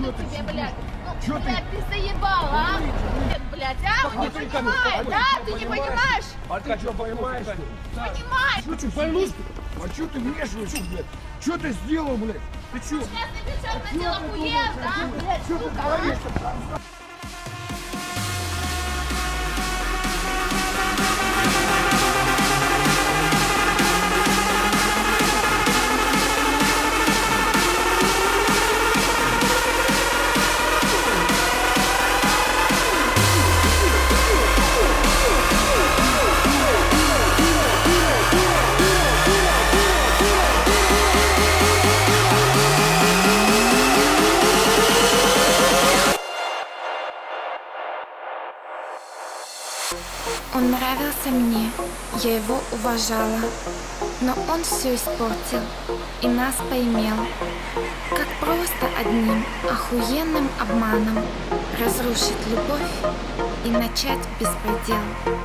Чё ты тебе, блядь. Ну, Чё ты? блядь, ты заебал, а? Нет, блядь, а? Он не ты понимает, да? Ты не понимаешь? А ты что понимаешь? Понимаешь? Что ты больной? А что ты вмешиваешься, блядь? Что ты сделал, блядь? Ты что? Сейчас ты сейчас на дело хуев, да? Блядь, ты сука, а? Он нравился мне, я его уважала, но он все испортил и нас поимел. Как просто одним охуенным обманом разрушить любовь и начать беспредел.